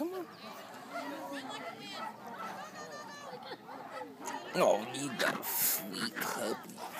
Come on. Oh, you got a sweet puppy.